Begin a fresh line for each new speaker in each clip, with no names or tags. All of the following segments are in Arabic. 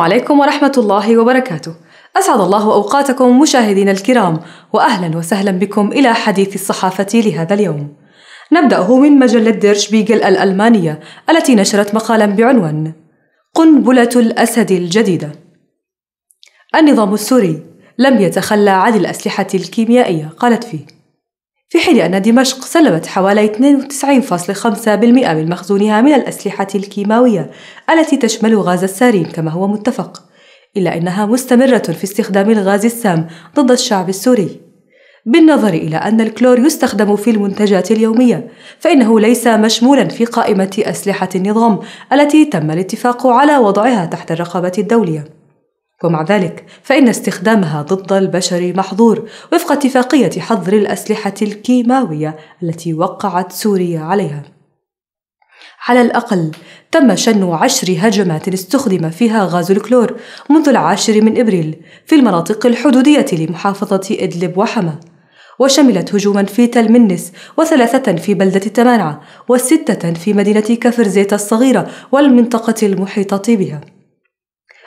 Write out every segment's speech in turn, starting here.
السلام عليكم ورحمة الله وبركاته. أسعد الله أوقاتكم مشاهدينا الكرام، وأهلا وسهلا بكم إلى حديث الصحافة لهذا اليوم. نبدأه من مجلة دير شبيغل الألمانية التي نشرت مقالا بعنوان: قنبلة الأسد الجديدة. النظام السوري لم يتخلى عن الأسلحة الكيميائية، قالت فيه: في حين أن دمشق سلمت حوالي 92.5% من مخزونها من الأسلحة الكيماوية التي تشمل غاز السارين كما هو متفق إلا أنها مستمرة في استخدام الغاز السام ضد الشعب السوري. بالنظر إلى أن الكلور يستخدم في المنتجات اليومية فإنه ليس مشمولا في قائمة أسلحة النظام التي تم الاتفاق على وضعها تحت الرقابة الدولية. ومع ذلك فإن استخدامها ضد البشر محظور وفق اتفاقية حظر الأسلحة الكيماوية التي وقعت سوريا عليها. على الأقل تم شن عشر هجمات استخدم فيها غاز الكلور منذ العاشر من إبريل في المناطق الحدودية لمحافظة إدلب وحما وشملت هجوما في تل منس وثلاثة في بلدة تمانعة وستة في مدينة كفر زيت الصغيرة والمنطقة المحيطة بها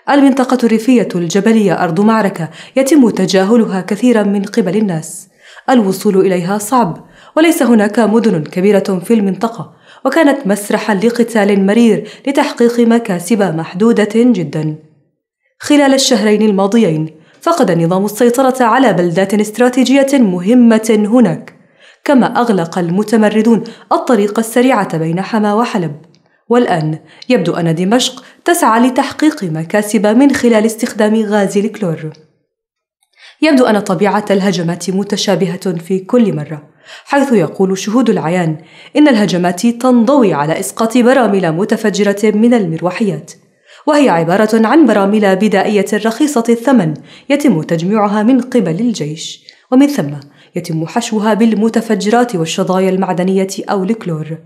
المنطقة الريفية الجبلية أرض معركة يتم تجاهلها كثيرا من قبل الناس. الوصول إليها صعب وليس هناك مدن كبيرة في المنطقة وكانت مسرحا لقتال مرير لتحقيق مكاسب محدودة جدا. خلال الشهرين الماضيين فقد النظام السيطرة على بلدات استراتيجية مهمة هناك كما أغلق المتمردون الطريق السريعة بين حما وحلب. والآن يبدو أن دمشق تسعى لتحقيق مكاسب من خلال استخدام غاز الكلور. يبدو أن طبيعة الهجمات متشابهة في كل مرة حيث يقول شهود العيان إن الهجمات تنضوي على إسقاط براميل متفجرة من المروحيات وهي عبارة عن براميل بدائية رخيصة الثمن يتم تجميعها من قبل الجيش ومن ثم يتم حشوها بالمتفجرات والشظايا المعدنية أو الكلور.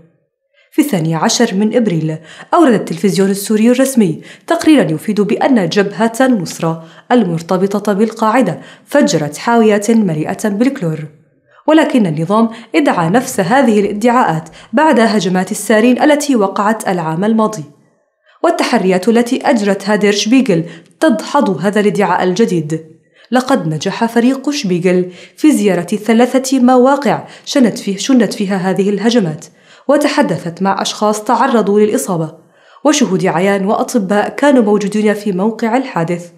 في الثاني عشر من إبريل. أورد التلفزيون السوري الرسمي تقريرا يفيد بأن جبهة النصرة المرتبطة بالقاعدة فجرت حاويات مليئة بالكلور. ولكن النظام ادعى نفس هذه الادعاءات بعد هجمات السارين التي وقعت العام الماضي. والتحريات التي أجرتها دير شبيغل تدحض هذا الادعاء الجديد. لقد نجح فريق شبيغل في زيارة ثلاثة مواقع شنت, فيه شنت فيها هذه الهجمات. وتحدثت مع أشخاص تعرضوا للإصابة وشهود عيان وأطباء كانوا موجودين في موقع الحادث.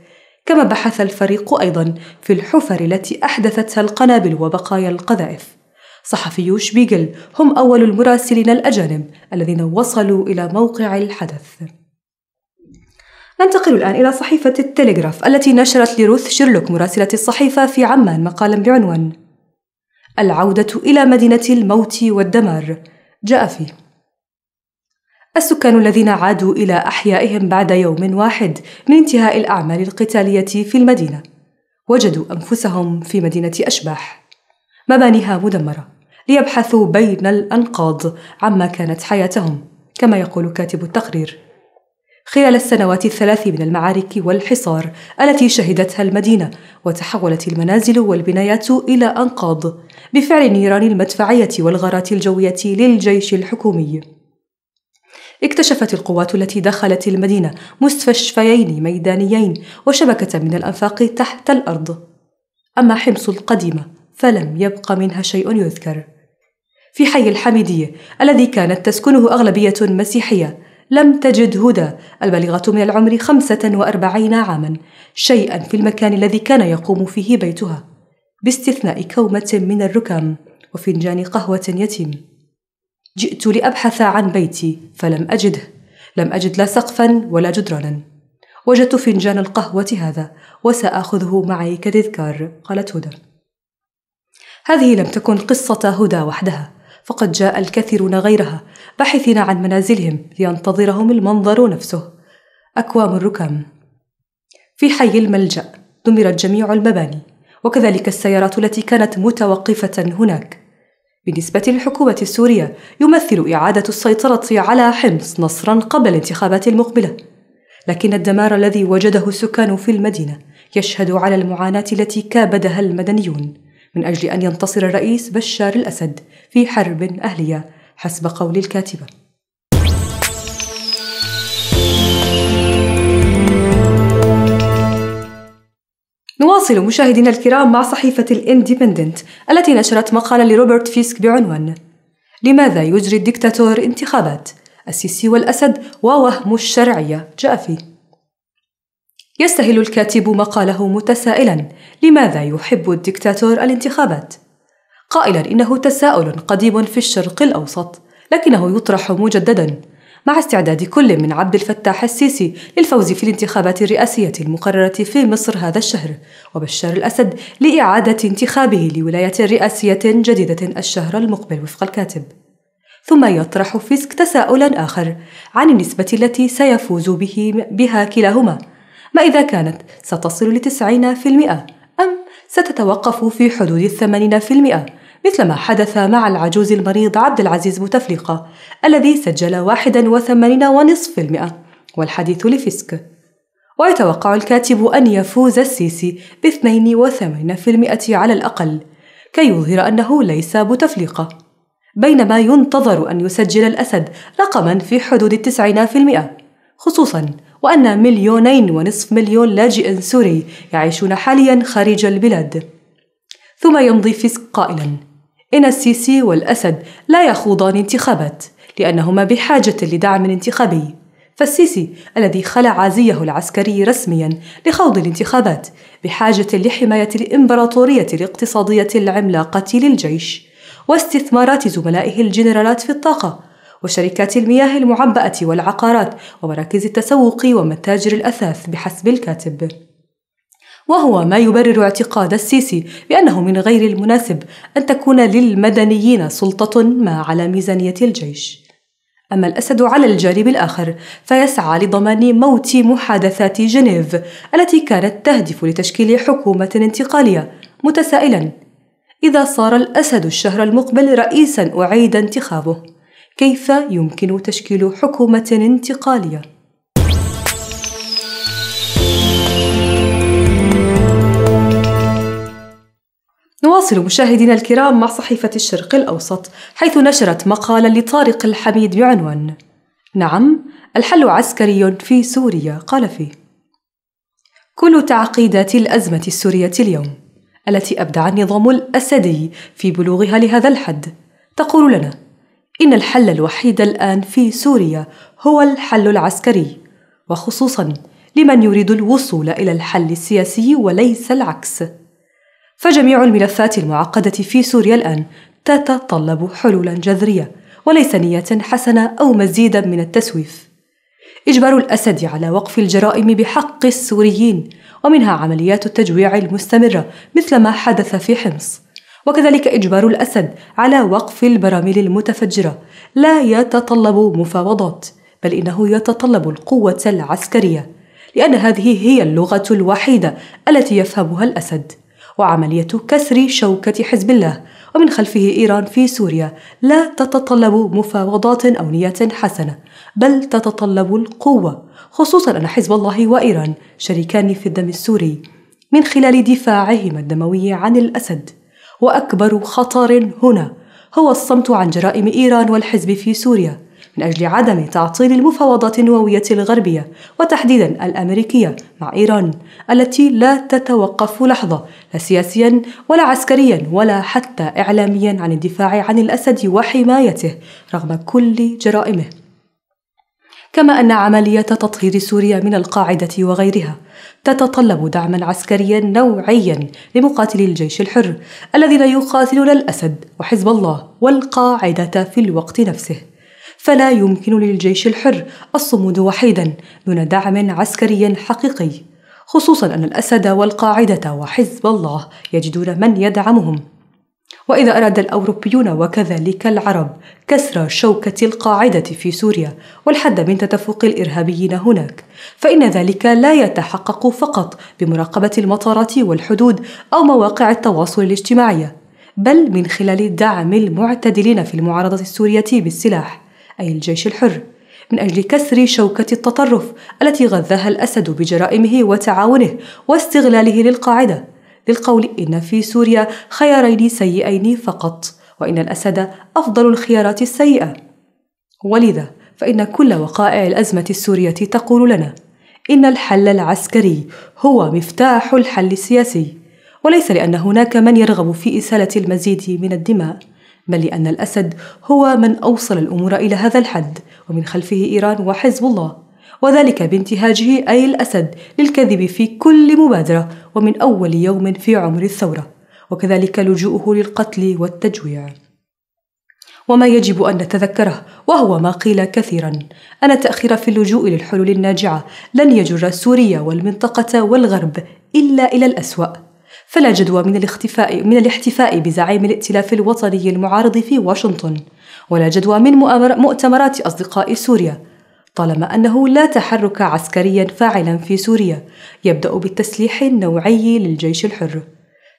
كما بحث الفريق أيضا في الحفر التي أحدثتها القنابل وبقايا القذائف. صحفيو شبيغل هم أول المراسلين الأجانب الذين وصلوا إلى موقع الحدث. ننتقل الآن إلى صحيفة التلغراف التي نشرت لروث شيرلوك مراسلة الصحيفة في عمان مقالا بعنوان العودة إلى مدينة الموت والدمار. جاء فيه. السكان الذين عادوا إلى أحيائهم بعد يوم واحد من انتهاء الأعمال القتالية في المدينة وجدوا أنفسهم في مدينة أشباح. مبانيها مدمرة ليبحثوا بين الأنقاض عما كانت حياتهم كما يقول كاتب التقرير. خلال السنوات الثلاث من المعارك والحصار التي شهدتها المدينة وتحولت المنازل والبنايات إلى أنقاض بفعل النيران المدفعية والغارات الجوية للجيش الحكومي. اكتشفت القوات التي دخلت المدينة مستشفيين ميدانيين وشبكة من الأنفاق تحت الأرض. أما حمص القديمة فلم يبق منها شيء يذكر. في حي الحميدية الذي كانت تسكنه أغلبية مسيحية لم تجد هدى. البالغة من العمر خمسة وأربعين عاما شيئا في المكان الذي كان يقوم فيه بيتها باستثناء كومة من الركام وفنجان قهوة يتيم. جئت لأبحث عن بيتي فلم أجده. لم أجد لا سقفا ولا جدرانا وجدت فنجان القهوة هذا وسآخذه معي كتذكار قالت هدى. هذه لم تكن قصة هدى وحدها. فقد جاء الكثيرون غيرها باحثين عن منازلهم لينتظرهم المنظر نفسه. أكوام الركام. في حي الملجأ دمرت جميع المباني وكذلك السيارات التي كانت متوقفة هناك. بالنسبة للحكومة السورية يمثل إعادة السيطرة على حمص نصرا قبل الانتخابات المقبلة. لكن الدمار الذي وجده السكان في المدينة يشهد على المعاناة التي كابدها المدنيون. من أجل أن ينتصر الرئيس بشار الأسد في حرب أهلية حسب قول الكاتبة. نواصل مشاهدينا الكرام مع صحيفة الاندبندنت التي نشرت مقالا لروبرت فيسك بعنوان لماذا يجري الدكتاتور انتخابات؟ السيسي والأسد ووهم الشرعية. جاء فيه. يستهل الكاتب مقاله متسائلا لماذا يحب الدكتاتور الانتخابات؟ قائلا إنه تساؤل قديم في الشرق الأوسط لكنه يطرح مجددا مع استعداد كل من عبد الفتاح السيسي للفوز في الانتخابات الرئاسية المقررة في مصر هذا الشهر وبشار الأسد لإعادة انتخابه لولاية رئاسية جديدة الشهر المقبل وفق الكاتب ثم يطرح فيسك تساؤلا آخر عن النسبة التي سيفوز به بها كلاهما ما إذا كانت ستصل لتسعين في المئة أم ستتوقف في حدود الثمانين في المئة مثل ما حدث مع العجوز المريض عبد العزيز بوتفليقة الذي سجل واحدا وثمانين ونصف المئة والحديث لفسك. ويتوقع الكاتب أن يفوز السيسي باثنين وثمانين في المئة على الأقل كي يظهر أنه ليس بوتفليقة. بينما ينتظر أن يسجل الأسد رقما في حدود التسعين في المئة خصوصا وأن مليونين ونصف مليون لاجئ سوري يعيشون حاليا خارج البلاد. ثم يمضي فيسك قائلا إن السيسي والأسد لا يخوضان انتخابات لأنهما بحاجة لدعم انتخابي. فالسيسي الذي خلع زيه العسكري رسميا لخوض الانتخابات بحاجة لحماية الإمبراطورية الاقتصادية العملاقة للجيش واستثمارات زملائه الجنرالات في الطاقة وشركات المياه المعبأة والعقارات ومراكز التسوق ومتاجر الأثاث بحسب الكاتب. وهو ما يبرر اعتقاد السيسي بأنه من غير المناسب أن تكون للمدنيين سلطة ما على ميزانية الجيش. أما الأسد على الجانب الآخر فيسعى لضمان موت محادثات جنيف التي كانت تهدف لتشكيل حكومة انتقالية متسائلا. إذا صار الأسد الشهر المقبل رئيسا أعيد انتخابه. كيف يمكن تشكيل حكومة انتقالية؟ نواصل مشاهدينا الكرام مع صحيفة الشرق الأوسط حيث نشرت مقالا لطارق الحميد بعنوان نعم الحل عسكري في سوريا قال فيه كل تعقيدات الأزمة السورية اليوم التي أبدع النظام الأسدي في بلوغها لهذا الحد تقول لنا إن الحل الوحيد الآن في سوريا هو الحل العسكري وخصوصا لمن يريد الوصول إلى الحل السياسي وليس العكس فجميع الملفات المعقدة في سوريا الآن تتطلب حلولا جذرية وليس نية حسنة أو مزيدا من التسويف. إجبار الأسد على وقف الجرائم بحق السوريين ومنها عمليات التجويع المستمرة مثل ما حدث في حمص. وكذلك إجبار الأسد على وقف البراميل المتفجرة. لا يتطلب مفاوضات بل إنه يتطلب القوة العسكرية لأن هذه هي اللغة الوحيدة التي يفهمها الأسد وعملية كسر شوكة حزب الله. ومن خلفه إيران في سوريا لا تتطلب مفاوضات أو نية حسنة بل تتطلب القوة خصوصا أن حزب الله وإيران شريكان في الدم السوري من خلال دفاعهما الدموي عن الأسد. وأكبر خطر هنا هو الصمت عن جرائم إيران والحزب في سوريا من أجل عدم تعطيل المفاوضات النووية الغربية وتحديدا الأمريكية مع إيران التي لا تتوقف لحظة لا سياسيا ولا عسكريا ولا حتى إعلاميا عن الدفاع عن الأسد وحمايته رغم كل جرائمه. كما أن عملية تطهير سوريا من القاعدة وغيرها تتطلب دعما عسكريا نوعيا لمقاتلي الجيش الحر الذين يقاتلون الأسد وحزب الله والقاعدة في الوقت نفسه. فلا يمكن للجيش الحر الصمود وحيدا دون دعم عسكري حقيقي خصوصا أن الأسد والقاعدة وحزب الله يجدون من يدعمهم. وإذا أراد الأوروبيون وكذلك العرب كسر شوكة القاعدة في سوريا والحد من تدفق الإرهابيين هناك فإن ذلك لا يتحقق فقط بمراقبة المطارات والحدود أو مواقع التواصل الاجتماعي بل من خلال دعم المعتدلين في المعارضة السورية بالسلاح أي الجيش الحر من أجل كسر شوكة التطرف التي غذاها الأسد بجرائمه وتعاونه واستغلاله للقاعدة. للقول إن في سوريا خيارين سيئين فقط وإن الأسد أفضل الخيارات السيئة. ولذا فإن كل وقائع الأزمة السورية تقول لنا إن الحل العسكري هو مفتاح الحل السياسي وليس لأن هناك من يرغب في إسالة المزيد من الدماء بل لأن الأسد هو من أوصل الأمور إلى هذا الحد ومن خلفه إيران وحزب الله. وذلك بانتهاجه أي الأسد للكذب في كل مبادرة ومن أول يوم في عمر الثورة وكذلك لجوءه للقتل والتجويع. وما يجب أن نتذكره وهو ما قيل كثيرا أن التأخير في اللجوء للحلول الناجعة لن يجر سوريا والمنطقة والغرب إلا إلى الأسوأ. فلا جدوى من الاختفاء من الاحتفاء بزعيم الائتلاف الوطني المعارض في واشنطن ولا جدوى من مؤتمرات أصدقاء سوريا. طالما أنه لا تحرك عسكريا فاعلا في سوريا يبدأ بالتسليح النوعي للجيش الحر.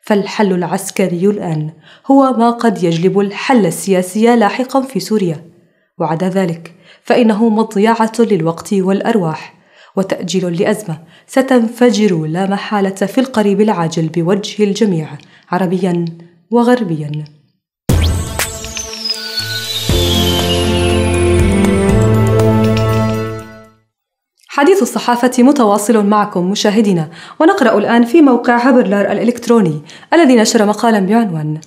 فالحل العسكري الآن هو ما قد يجلب الحل السياسي لاحقا في سوريا. وعدا ذلك فإنه مضيعة للوقت والأرواح وتأجيل لأزمة ستنفجر لا محالة في القريب العاجل بوجه الجميع عربيا وغربيا. حديث الصحافة متواصل معكم مشاهدينا ونقرأ الآن في موقع هبرلر الإلكتروني الذي نشر مقالا بعنوان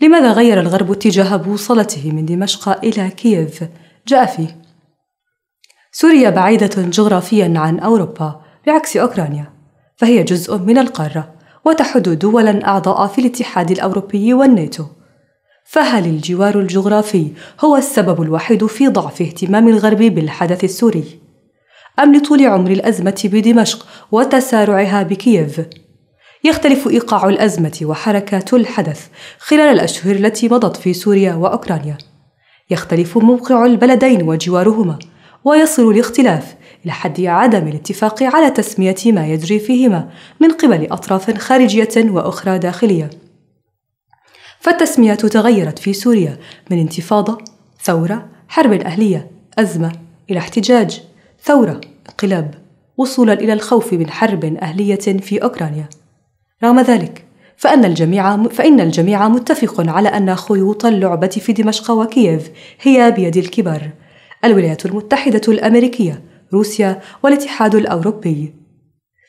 لماذا غير الغرب اتجاه بوصلته من دمشق إلى كييف؟ جاء فيه سوريا بعيدة جغرافيا عن أوروبا بعكس أوكرانيا فهي جزء من القارة وتحد دولا أعضاء في الاتحاد الأوروبي والناتو فهل الجوار الجغرافي هو السبب الوحيد في ضعف اهتمام الغرب بالحدث السوري؟ أم لطول عمر الأزمة بدمشق وتسارعها بكييف؟ يختلف إيقاع الأزمة وحركات الحدث خلال الأشهر التي مضت في سوريا وأوكرانيا. يختلف موقع البلدين وجوارهما ويصل الاختلاف إلى حد عدم الاتفاق على تسمية ما يجري فيهما من قبل أطراف خارجية وأخرى داخلية. فالتسمية تغيرت في سوريا من انتفاضة ثورة حرب أهلية أزمة إلى احتجاج. ثورة انقلاب وصولا إلى الخوف من حرب أهلية في أوكرانيا. رغم ذلك فأن الجميع فإن الجميع متفق على أن خيوط اللعبة في دمشق وكييف هي بيد الكبار. الولايات المتحدة الأمريكية روسيا والاتحاد الأوروبي.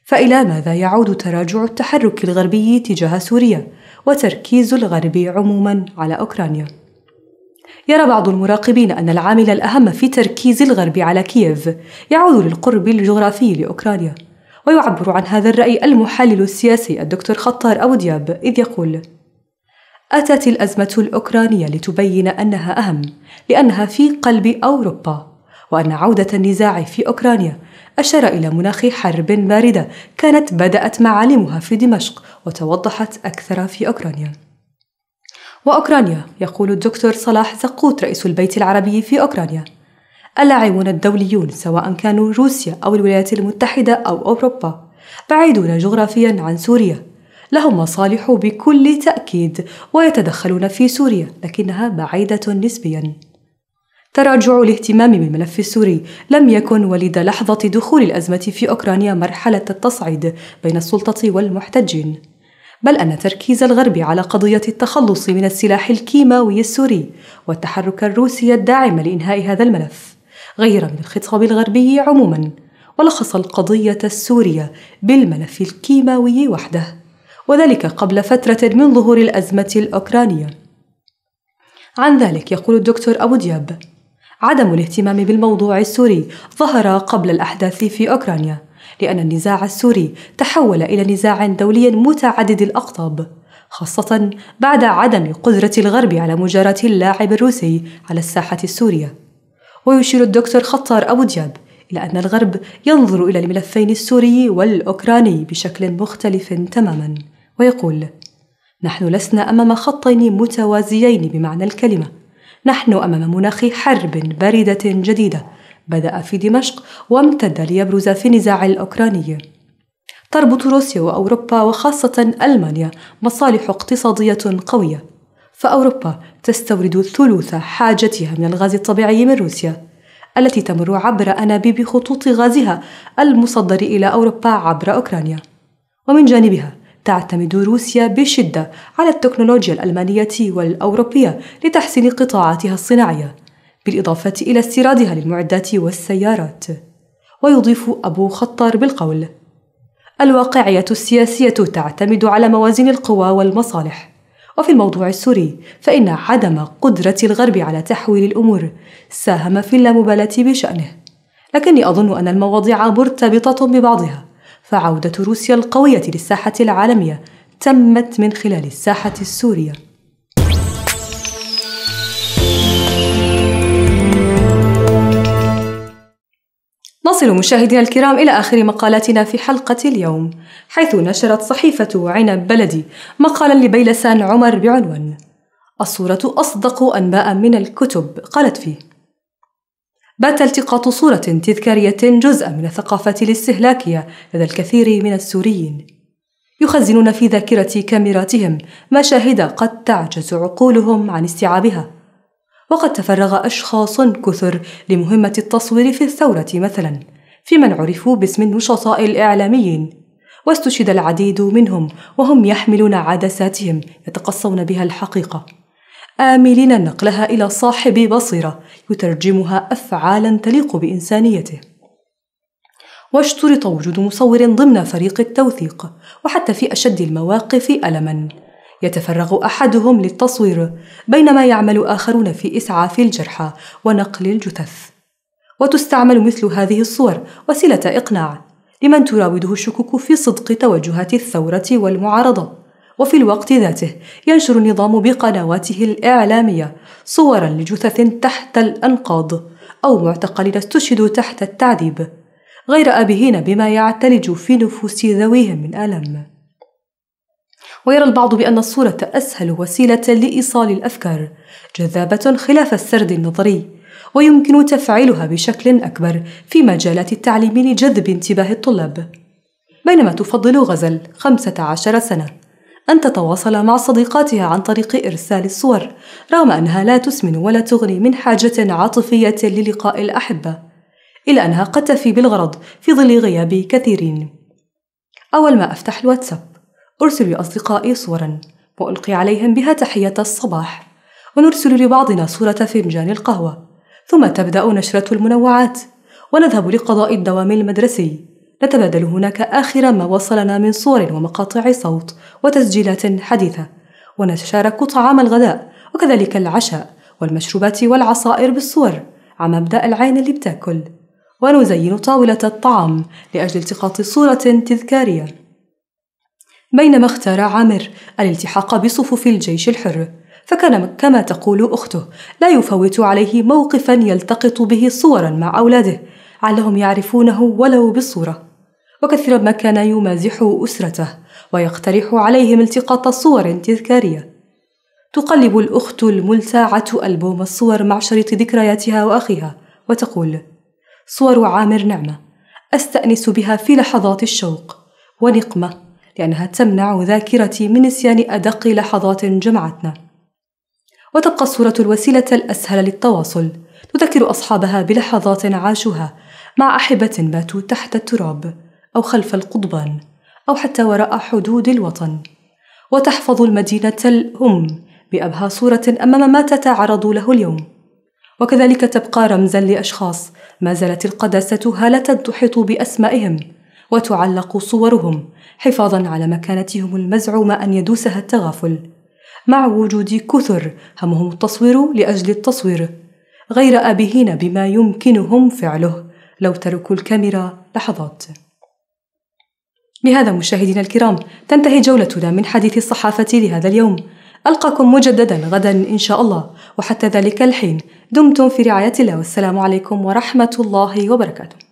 فإلى ماذا يعود تراجع التحرك الغربي تجاه سوريا وتركيز الغرب عموما على أوكرانيا؟ يرى بعض المراقبين أن العامل الأهم في تركيز الغرب على كييف يعود للقرب الجغرافي لأوكرانيا. ويعبر عن هذا الرأي المحلل السياسي الدكتور خطار أبو دياب إذ يقول أتت الأزمة الأوكرانية لتبين أنها أهم لأنها في قلب أوروبا وأن عودة النزاع في أوكرانيا أشار إلى مناخ حرب باردة كانت بدأت معالمها في دمشق وتوضحت أكثر في أوكرانيا. وأوكرانيا يقول الدكتور صلاح زقوت رئيس البيت العربي في أوكرانيا. اللاعبون الدوليون سواء كانوا روسيا أو الولايات المتحدة أو أوروبا بعيدون جغرافيا عن سوريا. لهم مصالح بكل تأكيد ويتدخلون في سوريا لكنها بعيدة نسبيا. تراجع الاهتمام بالملف السوري لم يكن ولد لحظة دخول الأزمة في أوكرانيا مرحلة التصعيد بين السلطة والمحتجين. بل أن تركيز الغرب على قضية التخلص من السلاح الكيماوي السوري والتحرك الروسي الداعم لإنهاء هذا الملف غير من الخطاب الغربي عموما ولخص القضية السورية بالملف الكيماوي وحده وذلك قبل فترة من ظهور الأزمة الأوكرانية. عن ذلك يقول الدكتور أبو دياب عدم الاهتمام بالموضوع السوري ظهر قبل الأحداث في أوكرانيا لأن النزاع السوري تحول إلى نزاع دولي متعدد الأقطاب خاصة بعد عدم قدرة الغرب على مجاراة اللاعب الروسي على الساحة السورية. ويشير الدكتور خطار أبو دياب إلى أن الغرب ينظر إلى الملفين السوري والأوكراني بشكل مختلف تماما ويقول نحن لسنا أمام خطين متوازيين بمعنى الكلمة. نحن أمام مناخ حرب باردة جديدة بدأ في دمشق وامتد ليبرز في النزاع الأوكراني. تربط روسيا وأوروبا وخاصة ألمانيا مصالح اقتصادية قوية. فأوروبا تستورد ثلث حاجتها من الغاز الطبيعي من روسيا التي تمر عبر أنابيب خطوط غازها المصدر إلى أوروبا عبر أوكرانيا. ومن جانبها تعتمد روسيا بشدة على التكنولوجيا الألمانية والأوروبية لتحسين قطاعاتها الصناعية. بالإضافة إلى استيرادها للمعدات والسيارات. ويضيف أبو خطار بالقول الواقعية السياسية تعتمد على موازين القوى والمصالح. وفي الموضوع السوري فإن عدم قدرة الغرب على تحويل الأمور ساهم في اللامبالاة بشأنه. لكني أظن أن المواضيع مرتبطة ببعضها. فعودة روسيا القوية للساحة العالمية تمت من خلال الساحة السورية. نصل مشاهدينا الكرام إلى آخر مقالاتنا في حلقة اليوم حيث نشرت صحيفة عنب بلدي مقالا لبيلسان عمر بعنوان الصورة أصدق أنباء من الكتب قالت فيه بات التقاط صورة تذكارية جزءا من الثقافة الاستهلاكية لدى الكثير من السوريين. يخزنون في ذاكرة كاميراتهم مشاهد قد تعجز عقولهم عن استيعابها. وقد تفرغ أشخاص كثر لمهمة التصوير في الثورة مثلا في من عرفوا باسم النشطاء الإعلاميين. واستشهد العديد منهم وهم يحملون عدساتهم يتقصون بها الحقيقة. آملين نقلها إلى صاحب بصيرة يترجمها أفعالا تليق بإنسانيته. واشترط وجود مصور ضمن فريق التوثيق وحتى في أشد المواقف ألما. يتفرغ أحدهم للتصوير بينما يعمل آخرون في إسعاف الجرحى ونقل الجثث. وتستعمل مثل هذه الصور وسيلة إقناع لمن تراوده الشكوك في صدق توجهات الثورة والمعارضة. وفي الوقت ذاته ينشر النظام بقنواته الإعلامية صورا لجثث تحت الأنقاض أو معتقلين استشهدوا تحت التعذيب غير آبهين بما يعتلج في نفوس ذويهم من ألم. ويرى البعض بأن الصورة أسهل وسيلة لإيصال الأفكار جذابة خلاف السرد النظري ويمكن تفعيلها بشكل أكبر في مجالات التعليم لجذب انتباه الطلاب. بينما تفضل غزل خمسة عشر سنة أن تتواصل مع صديقاتها عن طريق إرسال الصور رغم أنها لا تسمن ولا تغني من حاجة عاطفية للقاء الأحبة إلا أنها قد تفي بالغرض في ظل غياب كثيرين. أول ما أفتح الواتساب. أرسل لأصدقائي صورا وألقي عليهم بها تحية الصباح ونرسل لبعضنا صورة فنجان القهوة ثم تبدأ نشرة المنوعات ونذهب لقضاء الدوام المدرسي. نتبادل هناك آخر ما وصلنا من صور ومقاطع صوت وتسجيلات حديثة ونتشارك طعام الغداء وكذلك العشاء والمشروبات والعصائر بالصور على مبدأ العين اللي بتأكل. ونزين طاولة الطعام لأجل التقاط صورة تذكارية. بينما اختار عامر الالتحاق بصفوف الجيش الحر. فكان كما تقول أخته لا يفوت عليه موقفا يلتقط به صورا مع أولاده علهم يعرفونه ولو بالصورة. وكثيرا ما كان يمازح أسرته ويقترح عليهم التقاط صور تذكارية. تقلب الأخت الملتاعة ألبوم الصور مع شريط ذكرياتها وأخيها وتقول صور عامر نعمة أستأنس بها في لحظات الشوق ونقمة. لأنها تمنع ذاكرتي من نسيان أدق لحظات جمعتنا. وتبقى الصورة الوسيلة الأسهل للتواصل. تذكر أصحابها بلحظات عاشوها مع أحبة باتوا تحت التراب أو خلف القضبان أو حتى وراء حدود الوطن. وتحفظ المدينة الأم بأبهى صورة أمام ما تتعرض له اليوم. وكذلك تبقى رمزا لأشخاص ما زالت القداسة هالة تحيط بأسمائهم. وتعلق صورهم حفاظا على مكانتهم المزعومة أن يدوسها التغافل. مع وجود كثر همهم التصوير لأجل التصوير غير آبهين بما يمكنهم فعله لو تركوا الكاميرا لحظات. بهذا مشاهدينا الكرام تنتهي جولتنا من حديث الصحافة لهذا اليوم. ألقاكم مجددا غدا إن شاء الله. وحتى ذلك الحين دمتم في رعاية الله. والسلام عليكم ورحمة الله وبركاته.